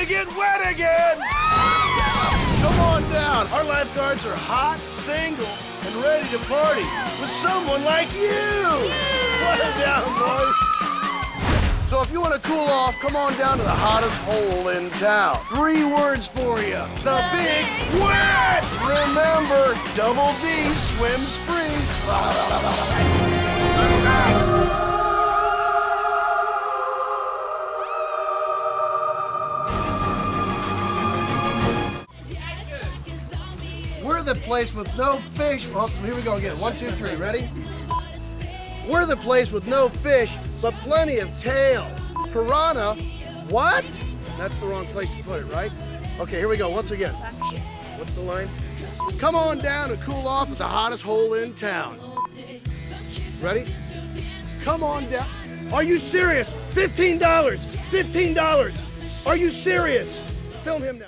To get wet again! Come on down. Our lifeguards are hot, single, and ready to party with someone like you. Down, boys. So if you want to cool off, come on down to the hottest hole in town. Three words for you. The Big Wet! Remember, Double D swims free. The place with no fish. Well, here we go again. One, two, three. Ready? We're the place with no fish, but plenty of tail. Piranha. What? That's the wrong place to put it, right? Okay, here we go. Once again. What's the line? Come on down and cool off at the hottest hole in town. Ready? Come on down. Are you serious? $15. $15. Are you serious? Film him now.